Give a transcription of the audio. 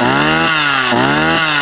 啊。啊啊